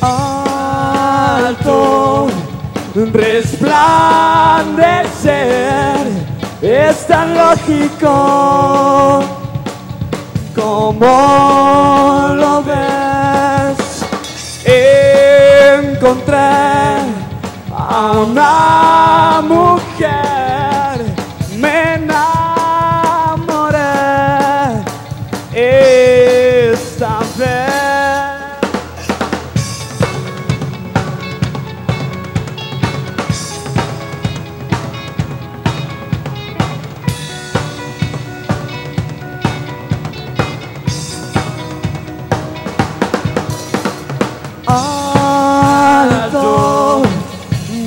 alto, resplandecer es tan lógico como lo ves. Encontré a una mujer,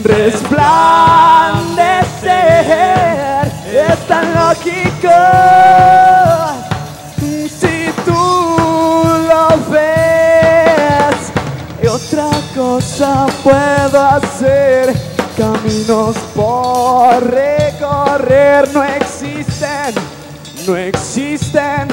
resplandecer es tan lógico. Si tú lo ves, y otra cosa puedo hacer. Caminos por recorrer no existen, no existen,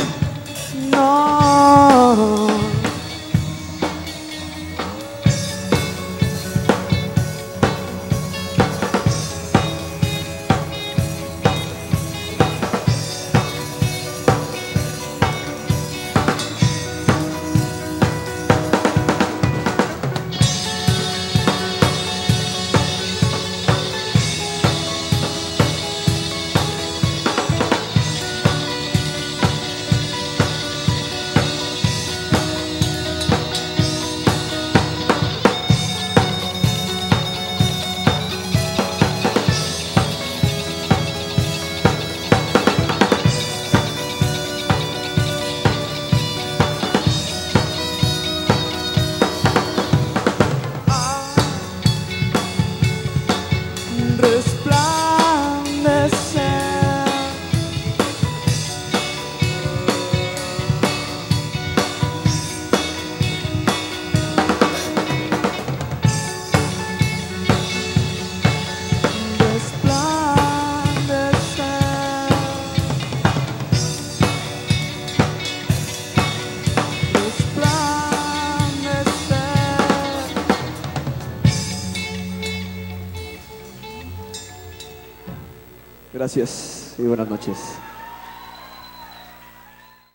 Gracias y buenas noches.